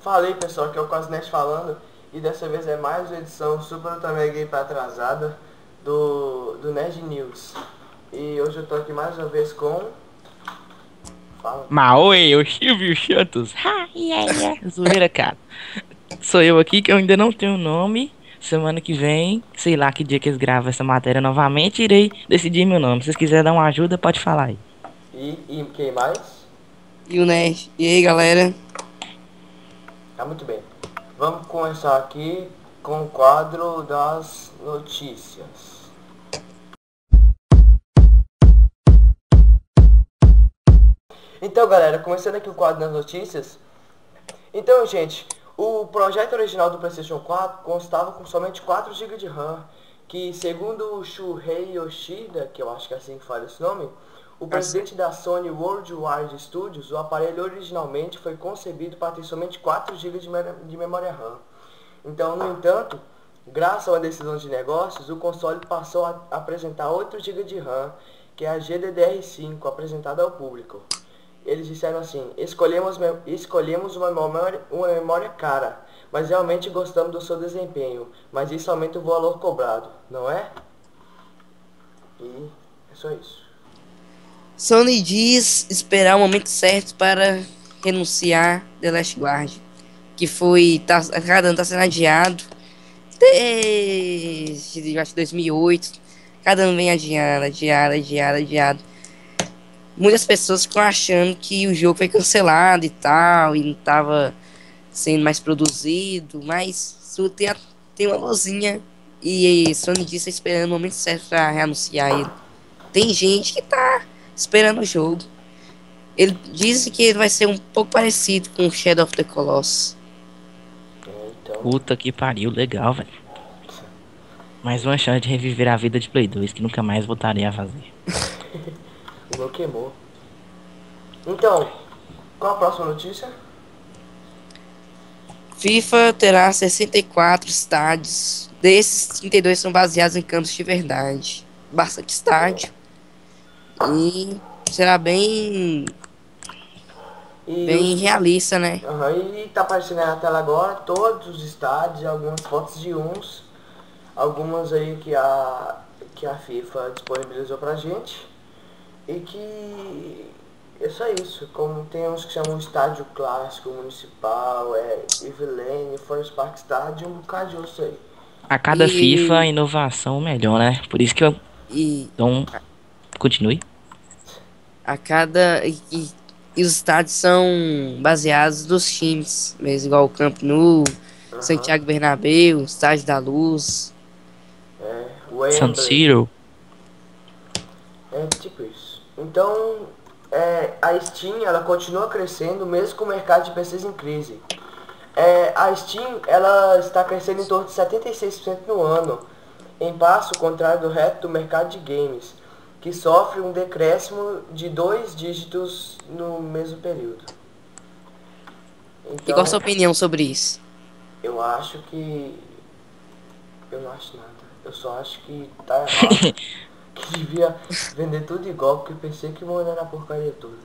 Fala aí pessoal, aqui é o Cosnet falando e dessa vez é mais uma edição super ultra mega hiper atrasada do, do Nerd News. E hoje eu tô aqui mais uma vez com. Fala. Maoi, o Silvio Santos. Ha, yeah, yeah. Zoeira, cara. Sou eu aqui que eu ainda não tenho nome. Semana que vem, sei lá que dia que eles gravam essa matéria novamente, irei decidir meu nome. Se vocês quiserem dar uma ajuda, pode falar aí. E, e quem mais? E o Nerd. E aí, galera? Tá muito bem. Vamos começar aqui com o quadro das notícias. Então, galera, começando aqui o quadro das notícias. Então, gente, o projeto original do PlayStation 4 constava com somente 4 GB de RAM, que segundo o Shuhei Yoshida, que eu acho que é assim que fala esse nome, o presidente da Sony Worldwide Studios, o aparelho originalmente foi concebido para ter somente 4 GB de, memória RAM. Então, no entanto, graças a uma decisão de negócios, o console passou a apresentar 8 GB de RAM, que é a GDDR5, apresentada ao público. Eles disseram assim, escolhemos, escolhemos uma, memória, uma memória cara, mas realmente gostamos do seu desempenho, mas isso aumenta o valor cobrado, não é? E é só isso. Sony diz esperar o momento certo para renunciar The Last Guard, que foi tá, cada ano está sendo adiado desde acho 2008. Cada ano vem adiado, adiado, adiado, adiado. Muitas pessoas ficam achando que o jogo foi cancelado e tal, e não estava sendo mais produzido, mas tem, tem uma luzinha e Sony disse esperando o momento certo para reanunciar ele. Tem gente que tá esperando o jogo. Ele disse que ele vai ser um pouco parecido com Shadow of the Colossus. Então, Puta que pariu, legal, velho. Mais uma chance de reviver a vida de Play 2 que nunca mais voltarei a fazer. o meu queimou. Então, qual a próxima notícia? FIFA terá 64 estádios. Desses, 32 são baseados em campos de verdade. Bastante estádio. E será bem. E bem os- realista, né? Aham, e tá aparecendo aí na tela agora todos os estádios, algumas fotos de uns, algumas aí que a, que a FIFA disponibilizou pra gente. E que é só isso, como tem uns que chamam estádio clássico, municipal, é Evelyn, Forest Park Stadium, um bocado de outros aí. A cada E- FIFA, inovação melhor, né? Por isso que eu. E Então. Continue. a cada. E, e- e os estádios são baseados nos times, mesmo igual o Camp Nou, Santiago Bernabéu, Estádio da Luz. É, San. Siro. É tipo isso. Então, é, a Steam ela continua crescendo mesmo com o mercado de PCs em crise. É, a Steam ela está crescendo em torno de 76% no ano, em passo contrário do resto do mercado de games, que sofre um decréscimo de dois dígitos no mesmo período. E Então, qual a sua opinião sobre isso? eu acho que. Eu não acho nada. Eu só acho que tá errado. que devia vender tudo igual, porque pensei que mandar na porcaria toda.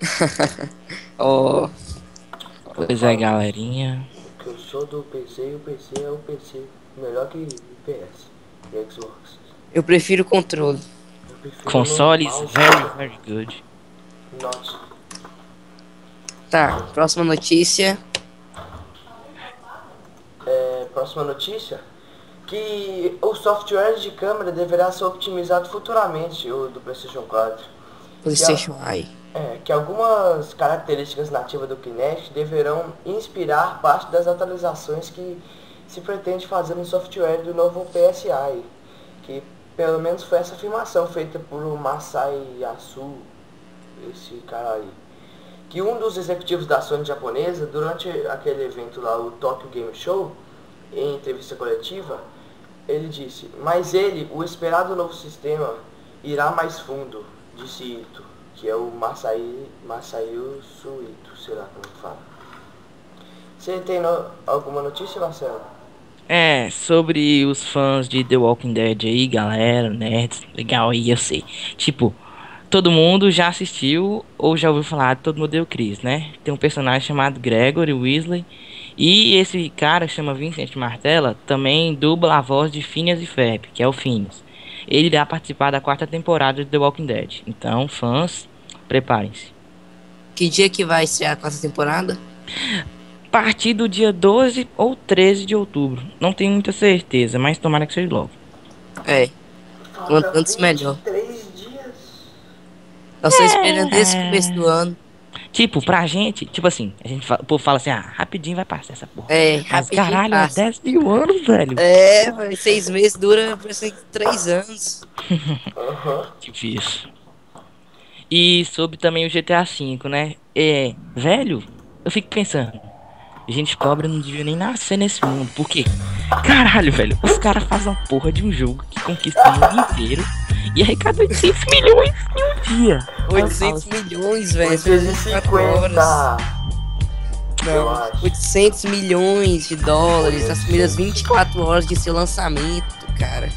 Oh, Pois é, galerinha. Que eu sou do PC e o PC é o PC. Melhor que o PS e Xbox. eu prefiro o controle. Consoles very, very good. Not. Tá, próxima notícia. É, próxima notícia. Que o software de câmera deverá ser otimizado futuramente, o do PlayStation 4. PlayStation Eye. É, que algumas características nativas do Kinect deverão inspirar parte das atualizações que se pretende fazer no software do novo PSI, que pelo menos foi essa afirmação feita por o Masai Yasu, esse cara aí. Que um dos executivos da Sony japonesa, durante aquele evento lá, o Tokyo Game Show, em entrevista coletiva, ele disse, mas ele, o esperado novo sistema, irá mais fundo, disse Ito, que é o Masai, Masayu Suito, sei lá como fala. Você tem no- alguma notícia, Marcelo? É, sobre os fãs de The Walking Dead aí, galera, nerds, legal aí, eu sei. Tipo, todo mundo já assistiu ou já ouviu falar de Todo Mundo Deu Chris, né? Tem um personagem chamado Gregory Weasley. E esse cara chama Vincent Martella também dubla a voz de Phineas e Ferb, que é o Phineas. Ele irá participar da quarta temporada de The Walking Dead. Então, fãs, preparem-se. Que dia que vai estrear a quarta temporada? Partir do dia 12 ou 13 de outubro. Não tenho muita certeza, mas tomara que seja logo. É. Quanto antes, melhor. 23 dias. Nós estamos esperando desde o começo do ano. Tipo, pra gente, tipo assim, a gente fala, o povo fala assim, ah, rapidinho vai passar essa porra. É, Mas caralho, é passa. 10 mil anos, velho. É, velho, seis meses dura parece que três anos. Aham. Tipo isso. E sobre também o GTA V, né? É, velho, eu fico pensando, gente pobre não devia nem nascer nesse mundo. Por quê? Caralho, velho, os caras fazem uma porra de um jogo que conquista o mundo inteiro e arrecada 800 milhões em um dia. Aí eu falo 800 milhões, velho. 24 horas. 850. eu Não, acho. 800 milhões de dólares nas primeiras 24 horas de seu lançamento, cara.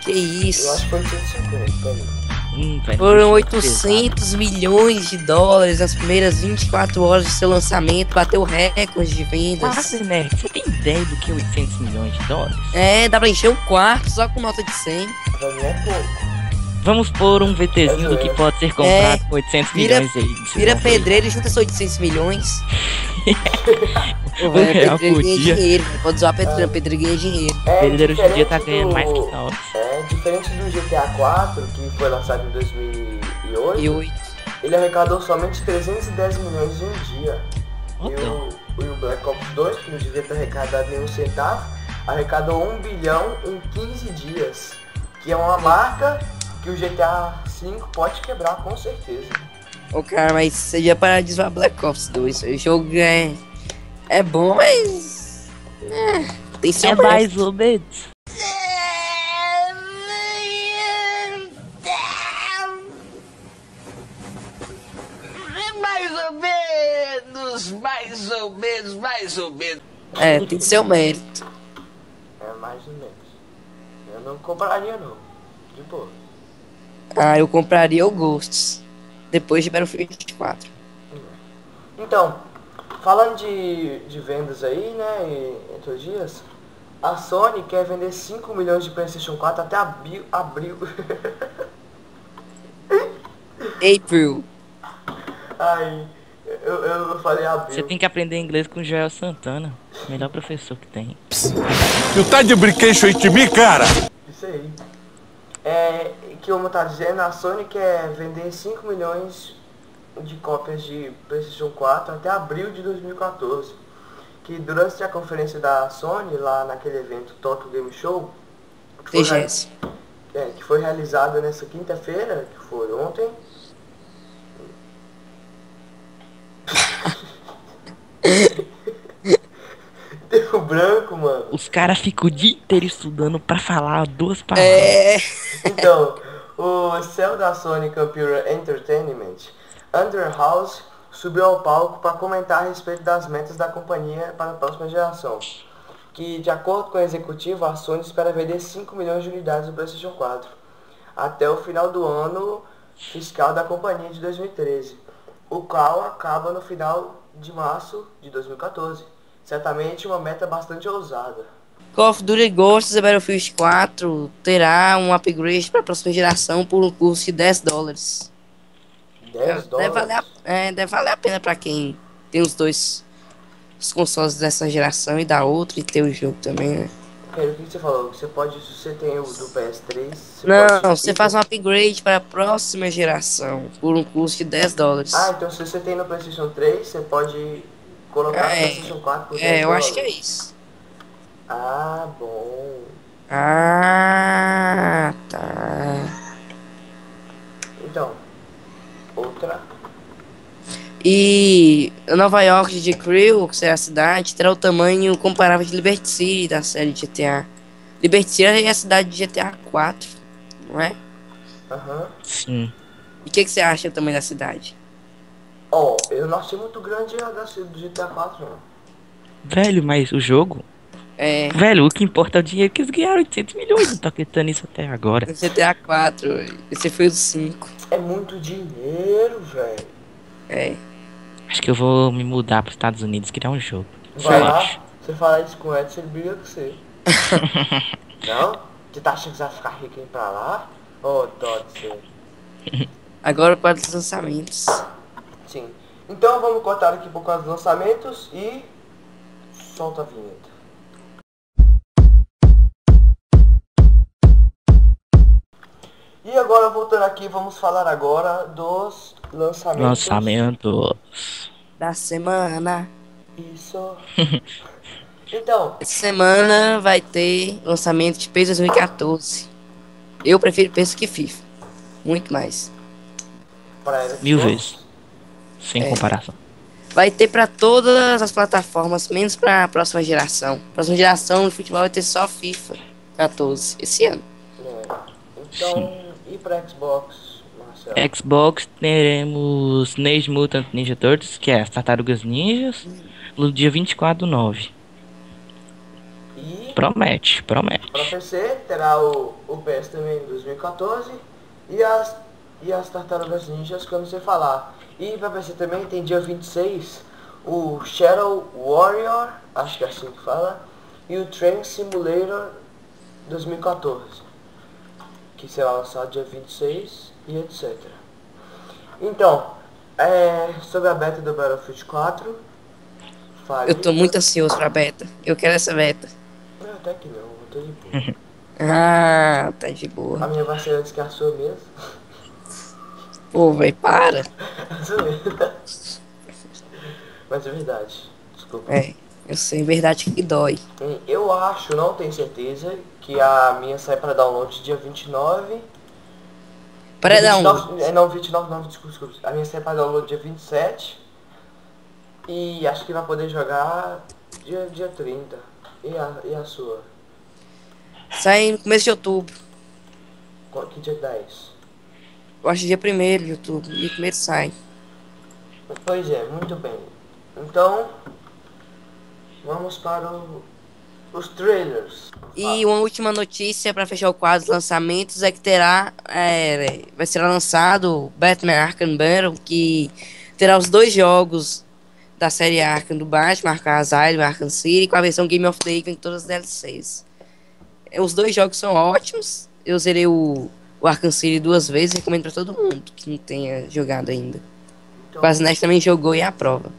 Que Eu isso? acho que foi 850, peraí. Hum, velho, Foram deixa eu pesar. 800 milhões de dólares nas primeiras 24 horas de seu lançamento. Bateu recorde de vendas. Quase, né? Você tem ideia do que é 800 milhões de dólares? É, dá pra encher um quarto só com nota de 100. Pra mim é pouco. Vamos pôr um VTzinho do que pode ser comprado com 800 É. Vira- milhões aí. Vira pedreiro e junta esses 800 milhões. Um velho, real por dia. dinheiro. Pode zoar pedreiro, pedreiro ganha dinheiro. É Pedreiro hoje em dia tá ganhando do- mais que dólares. É, diferente do GTA 4, que foi lançado em 2008, E 8. ele arrecadou somente 310 milhões em um dia. E o, e o Black Ops 2, que não devia ter arrecadado nenhum centavo, arrecadou 1 bilhão em 15 dias. Que é uma marca que o GTA 5 pode quebrar com certeza. Ô, cara, mas você ia parar de zoar Black Ops 2. O jogo é. É bom, mas. É, tem seu É mais ou menos. Mais ou menos, mais ou menos, mais ou menos. É, tem seu mérito. É mais ou menos. Eu não compraria não. De boa. Ah, eu compraria o Ghosts. Depois de Battlefield 4. Então, falando de, de vendas aí, né, e, entre os dias, a Sony quer vender 5 milhões de Playstation 4 até abril. abril. April. Ai, eu, eu, eu falei abril. Você tem que aprender inglês com o Joel Santana. Melhor professor que tem. Tu tá de brinquedo aí de mim, cara? Isso aí. É, que como tá dizendo, a Sony quer vender 5 milhões de cópias de PlayStation 4 até abril de 2014. Que durante a conferência da Sony, lá naquele evento Tokyo Game Show, que foi, TGS. é, que foi realizado nessa quinta-feira, que foi ontem, deu branco, mano. Os caras ficam o dia inteiro estudando pra falar duas palavras. É. Então, o céu da Sony Computer Entertainment, Andrew House, subiu ao palco para comentar a respeito das metas da companhia para a próxima geração. Que, de acordo com o executivo, a Sony espera vender 5 milhões de unidades do PlayStation 4 até o final do ano fiscal da companhia de 2013, o qual acaba no final de março de 2014. Certamente uma meta bastante ousada. Call of Duty Ghosts e Battlefield 4 terá um upgrade para a próxima geração por um custo de 10 dólares. 10 Deve dólares. valer, a, é, deve valer a pena para quem tem os dois os consoles dessa geração e da outra e ter o jogo também, né? Pera, o que você falou? Você pode, se você tem o do PS3... Você Não, pode- você faz um upgrade para a próxima geração por um custo de 10 dólares. Ah, então se você tem no PlayStation 3, você pode colocar no É, PlayStation 4 por 10 é, eu acho que é isso. Ah, bom. Ah, tá. Então, outra... E Nova York de Crew, que será a cidade, terá o tamanho comparável de Liberty City da série GTA. Liberty City é a cidade de GTA 4, não é? Aham. Sim. E o que, que você acha do tamanho da cidade? Ó, eu não achei muito grande a da do GTA 4, não. Velho, mas o jogo. É, Velho, o que importa é o dinheiro que eles ganharam 800 milhões. Não tô acreditando nisso até agora. GTA 4, esse foi o 5. É muito dinheiro, velho. É. Acho que eu vou me mudar pros Estados Unidos criar um jogo. Vai lá, acho. você fala isso com o Edson, ele briga com você. Não? Você tá achando que você vai ficar rico indo pra lá? Ô, dó de você. Agora para os lançamentos. Sim. Então vamos cortar aqui por causa dos lançamentos e solta a vinheta. E agora voltando aqui, vamos falar agora dos lançamentos. Lançamento. Da semana. Isso. Então, Essa semana vai ter lançamento de PES 2014. Eu prefiro PES que FIFA. Muito mais. para Mil vezes. Sem É. comparação. Vai ter pra todas as plataformas, menos pra próxima geração. Próxima geração de futebol vai ter só FIFA 14 esse ano. né? Então, e para Xbox, Marcelo? Xbox teremos Teenage Mutant Ninja Turtles, que é as Tartarugas Ninjas, no dia 24 do 9. E Promete, promete. para PC terá o, o PS também em 2014 e as, e as Tartarugas Ninjas quando você falar. E para PC também tem dia 26 o Shadow Warrior, acho que é assim que fala, e o Train Simulator 2014, que será lançado dia 26 e etc. Então, é, sobre a beta do Battlefield 4, fale. Eu tô muito ansioso pra beta. Eu quero essa beta. Não, até que não, eu tô de boa. Ah, tá de boa. A minha vai ser antes que a sua mesmo. Pô, velho, para. Mas é verdade. Desculpa. É, eu sei, verdade que dói. Eu acho, não tenho certeza, que a minha sai para download dia 29. Para. 29 É, não, 29 não, desculpa, desculpa. A minha sai para download dia 27. E acho que vai poder jogar dia, dia 30. E a, e a sua? Sai no começo de outubro. Qual- Que dia que dá isso? Eu acho dia primeiro de outubro. Dia primeiro sai. Pois é, muito bem. Então, vamos para o- os trailers. E uma última notícia pra fechar o quadro de lançamentos é que terá. é, vai ser lançado Batman Arkham Battle, que terá os dois jogos da série Arkham do Batman, Arkham Asylum e Arkham City, com a versão Game of the em todas as DLCs. É, Os dois jogos são ótimos. Eu zerei o, o Arkham City duas vezes e recomendo pra todo mundo que não tenha jogado ainda. Então, O Basnet também jogou e aprova.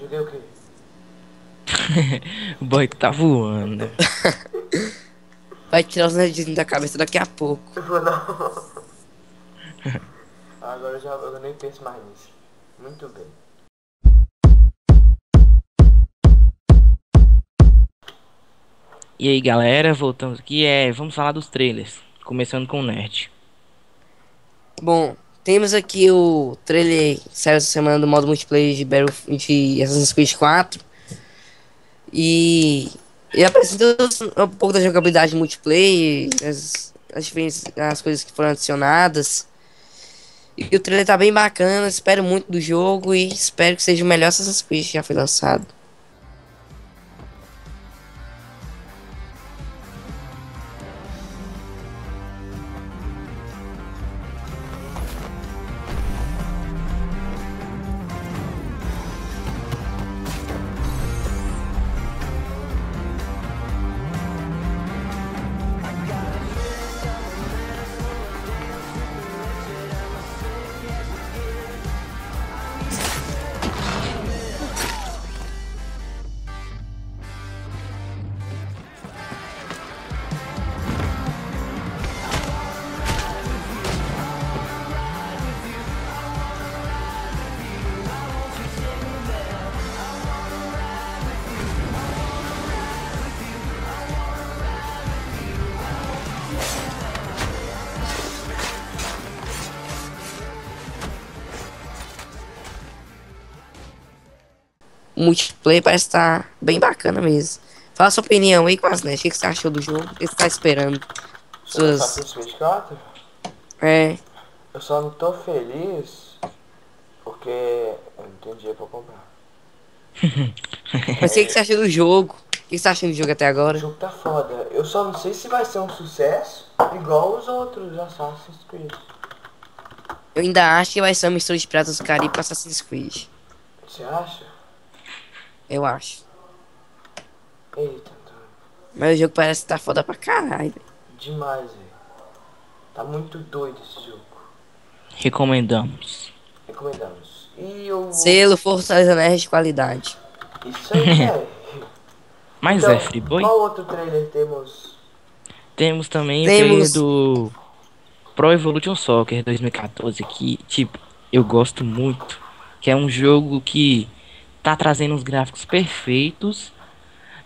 joguei o quê? O boy tá voando. Vai tirar os nerdinhos da cabeça daqui a pouco. Agora eu, já, eu nem penso mais nisso. Muito bem. E aí galera, voltamos aqui. É, vamos falar dos trailers. Começando com o Nerd. Bom, temos aqui o trailer que saiu essa semana do modo multiplayer de, Battle, de Assassin's Creed 4. E ele apresenta um pouco da jogabilidade multiplayer, as, as, as coisas que foram adicionadas. E o trailer tá bem bacana, espero muito do jogo e espero que seja o melhor Assassin's Creed que já foi lançado. O multiplayer parece estar bem bacana mesmo. Fala sua opinião aí, Quasnet. O que que você achou do jogo? O que você tá esperando? Sobre Suas... Assassin's Creed 4, É, eu só não tô feliz porque eu não tenho dinheiro pra comprar. mas o que que você achou do jogo? O que você tá achando do jogo até O agora? jogo tá foda. Eu só não sei se vai ser um sucesso igual os outros Assassin's Creed. Eu ainda acho que vai ser uma mistura de Piratas do Caribe com Assassin's Creed. Você acha? Eu acho. Eita, Antônio. Mas o jogo parece que tá foda pra caralho. velho. Demais, velho. Tá muito doido esse jogo. Recomendamos. Recomendamos. E eu. Selo Fortaleza Nerd de qualidade. Isso aí, é. Mas Então, é, Friboi. Qual outro trailer temos? Temos também Temos- o trailer do Pro Evolution Soccer 2014, que, tipo, eu gosto muito. Que é um jogo que tá trazendo uns gráficos perfeitos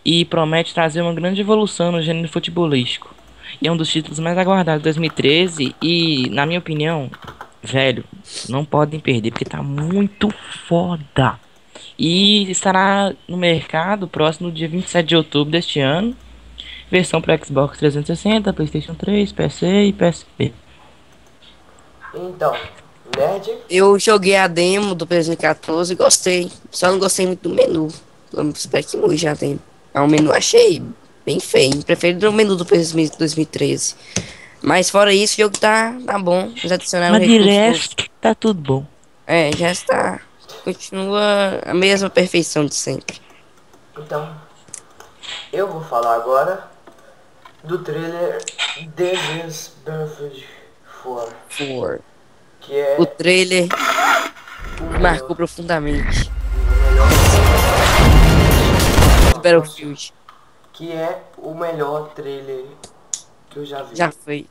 e promete trazer uma grande evolução no gênero futebolístico. E é um dos títulos mais aguardados de 2013 e, na minha opinião, velho, não podem perder porque tá muito foda. E estará no mercado próximo dia 27 de outubro deste ano. Versão para Xbox 360, PlayStation 3, PC e PSP. Então, Nerd. Eu joguei a demo do 2014 e gostei. Só não gostei muito do menu. Eu espero que mude a demo. É um menu achei bem feio. Prefiro o menu do 2013. Mas fora isso, o jogo tá, tá bom. Eles adicionaram Mas de resto, tá tudo bom. É, já está. Continua a mesma perfeição de sempre. Então, eu vou falar agora do trailer is Battlefield 4, For. Que é O trailer o marcou profundamente. do Battlefield. que é o melhor trailer que eu já vi Já foi.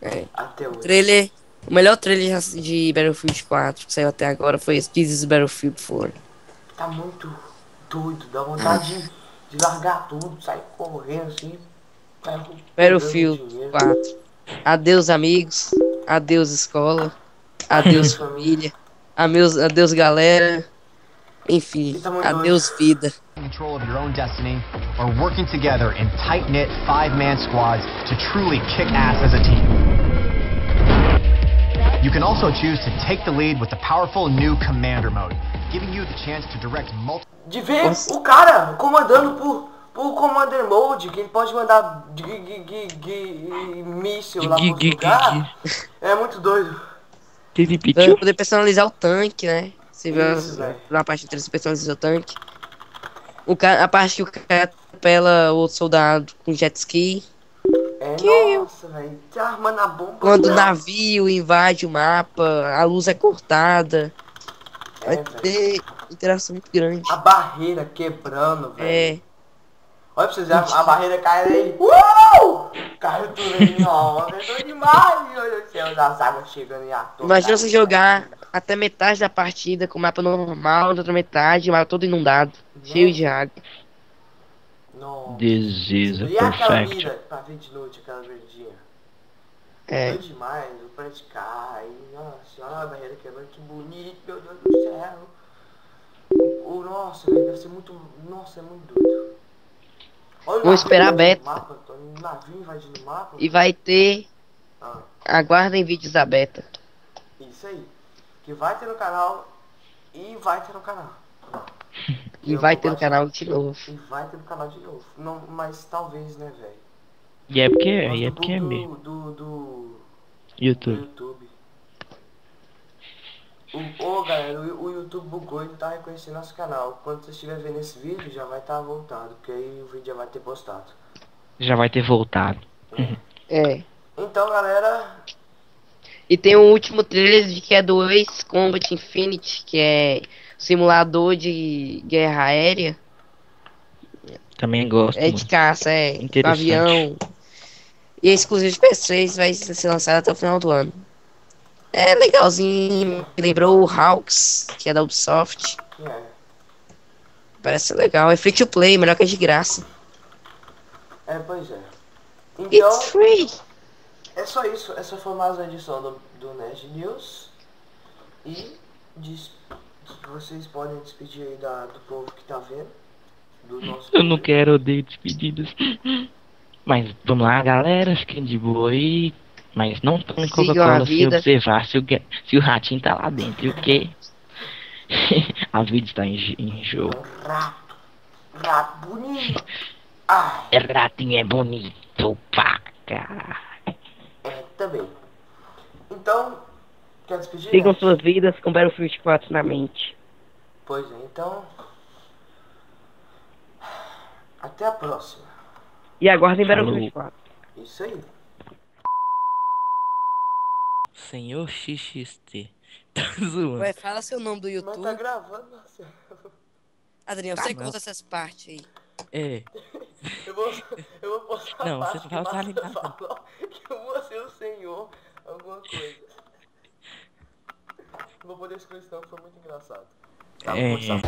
É. até hoje. Trailer. O melhor trailer de Battlefield 4 que saiu até agora foi This is Battlefield 4. Tá muito doido, dá vontade de, de largar tudo, sair correndo assim. Battlefield pegando dinheiro. 4. Adeus, amigos. Adeus, escola. Adeus, família. Adeus, adeus galera. Enfim, muito adeus, vida. control of your own destiny or working together in tight knit five man squads to truly kick ass as a team. You can also choose to take the lead with the powerful new Commander mode, giving you the chance to direct multiple. De ver o cara comandando por, por Commander Mode, que ele pode mandar gui- gui- gui- gui- míssil lá pro gui- lugar. É muito doido. Teve Pra Pichu? poder personalizar o tanque, né? Você Isso, a- velho. na parte de você personalizar o tanque. O ca... A parte que o cara atropela o outro soldado com jet ski. É, nossa, velho. Tá armando a bomba. Quando o navio invade o mapa, a luz é cortada. É, Vai velho. ter interação muito grande. A barreira quebrando, velho. É. Olha pra vocês verem, a barreira caindo aí. Uou! Caiu tudo aí, ó. Vendou demais. Meu Deus do céu, das águas chegando em ator. Imagina você jogar até metade da partida com o mapa normal, outra metade, o mapa todo inundado, cheio de água. Nossa. This is a E aquela perfect. mira pra ver de noite, aquela verdinha. É. Foi demais, o praticar. E, nossa senhora, a barreira quebrando, que bonito, meu Deus do céu. O, nossa, velho, deve ser muito. Nossa, é muito doido. Olha o Vou esperar a navio invadindo beta. o Mapa, Antônio, o navio invadindo o mapa. E vai ter. Ah, Aguardem vídeos da beta. isso aí. Que vai ter no canal e vai ter no canal. E Eu vai ter no canal de novo. E vai ter no canal de novo. Não, mas talvez, né, velho? E é porque é, e é do- porque é do- mesmo. Do, do, do YouTube. YouTube. O, ô galera, o, o YouTube bugou e não tá reconhecendo nosso canal. Quando você estiver vendo esse vídeo, já vai estar voltado, porque aí o vídeo já vai ter postado. Já vai ter voltado. É. Então, galera, E tem o último trailer de que é do Ace Combat Infinity, que é simulador de guerra aérea. Também gosto. É de caça, é. Avião. E é exclusivo de PS3, vai ser lançado até o final do ano. É legalzinho. me Lembrou o Hawks, que é da Ubisoft. é. Parece legal. É free to play, melhor que é de graça. É, pois é. Então, It's free. é só isso. Essa foi mais uma edição do, do Nerd News. E des- vocês podem despedir aí da, do povo que tá vendo. Do nosso Eu não quero odeio despedidas. Mas vamos lá, galera. Fiquem de boa aí. Mas não a Coca-Cola vida. observar se o, se o ratinho tá lá dentro. E o quê? a vida está em, em jogo. Um rato. Rato bonito. Ah, É ratinho é bonito, pá, cara. é, também. Então, Quer despedir? Sigam né? suas vidas com Battlefield 4 na mente. Pois é, então. Até a próxima. E aguardem Falou. Battlefield 4. Isso aí. Senhor XXT. Tá zoando. Ué, fala seu nome do Mas YouTube. tá gravando, nossa. Adriano, Tá você não. conta essas partes aí. É. Eu vou, eu vou postar Não, a você parte não vai que usar nada. falou que eu vou ser o senhor, alguma coisa. Não vou poder excluir isso não, que foi muito engraçado. Tá, vou É. postar.